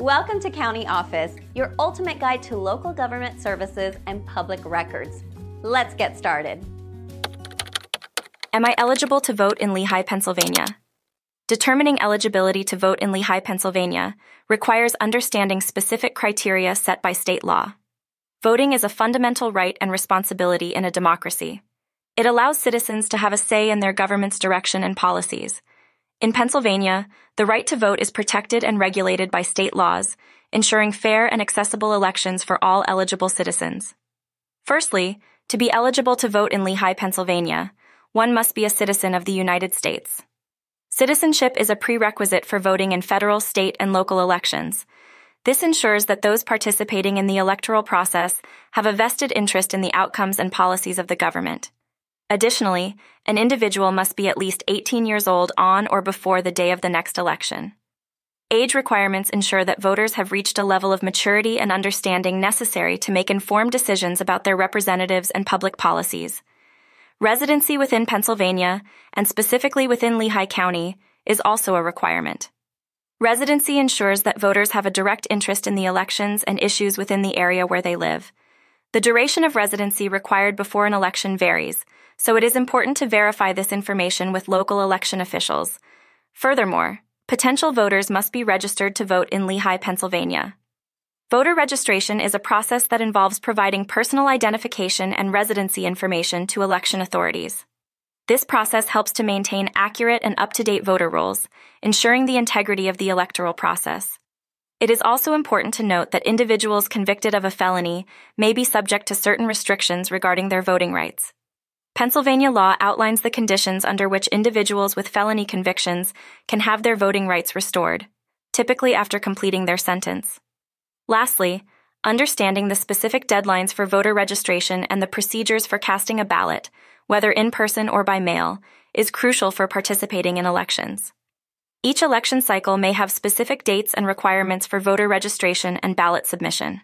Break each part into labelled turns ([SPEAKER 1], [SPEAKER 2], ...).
[SPEAKER 1] Welcome to County Office, your ultimate guide to local government services and public records. Let's get started.
[SPEAKER 2] Am I eligible to vote in Lehigh, Pennsylvania? Determining eligibility to vote in Lehigh, Pennsylvania requires understanding specific criteria set by state law. Voting is a fundamental right and responsibility in a democracy. It allows citizens to have a say in their government's direction and policies. In Pennsylvania, the right to vote is protected and regulated by state laws, ensuring fair and accessible elections for all eligible citizens. Firstly, to be eligible to vote in Lehigh, Pennsylvania, one must be a citizen of the United States. Citizenship is a prerequisite for voting in federal, state, and local elections. This ensures that those participating in the electoral process have a vested interest in the outcomes and policies of the government. Additionally, an individual must be at least 18 years old on or before the day of the next election. Age requirements ensure that voters have reached a level of maturity and understanding necessary to make informed decisions about their representatives and public policies. Residency within Pennsylvania, and specifically within Lehigh County, is also a requirement. Residency ensures that voters have a direct interest in the elections and issues within the area where they live. The duration of residency required before an election varies, so it is important to verify this information with local election officials. Furthermore, potential voters must be registered to vote in Lehigh, Pennsylvania. Voter registration is a process that involves providing personal identification and residency information to election authorities. This process helps to maintain accurate and up to date voter rolls, ensuring the integrity of the electoral process. It is also important to note that individuals convicted of a felony may be subject to certain restrictions regarding their voting rights. Pennsylvania law outlines the conditions under which individuals with felony convictions can have their voting rights restored, typically after completing their sentence. Lastly, understanding the specific deadlines for voter registration and the procedures for casting a ballot, whether in person or by mail, is crucial for participating in elections. Each election cycle may have specific dates and requirements for voter registration and ballot submission.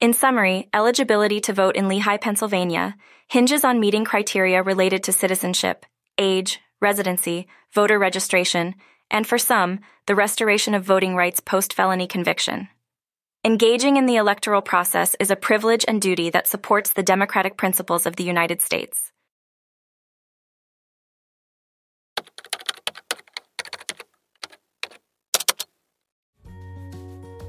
[SPEAKER 2] In summary, eligibility to vote in Lehigh, Pennsylvania hinges on meeting criteria related to citizenship, age, residency, voter registration, and for some, the restoration of voting rights post felony conviction. Engaging in the electoral process is a privilege and duty that supports the democratic principles of the United States.